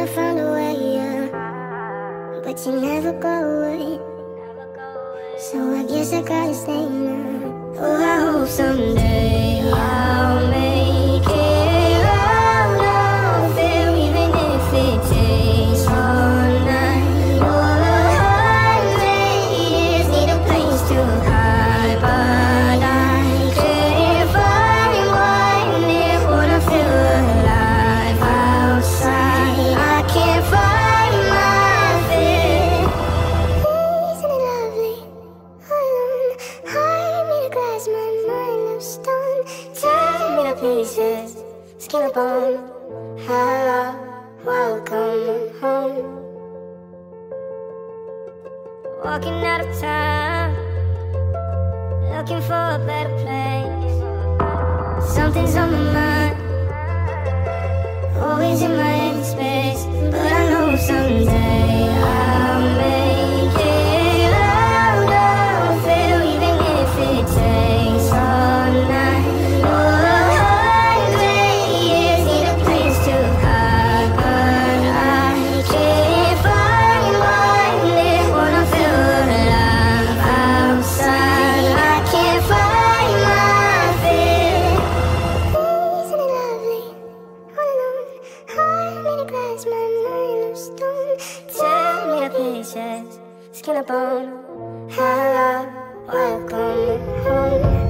gotta find a way, yeah. But you never go away. So I guess I gotta stay now. Oh, I hope someday. Pieces, skin and bone. Hello, welcome home. Walking out of time, looking for a better place. Something's on my mind, always in my empty space. Pieces, skin and bone. Hello, welcome home.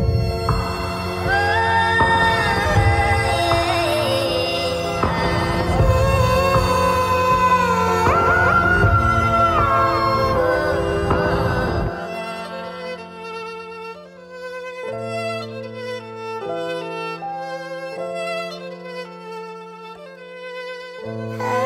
Hello,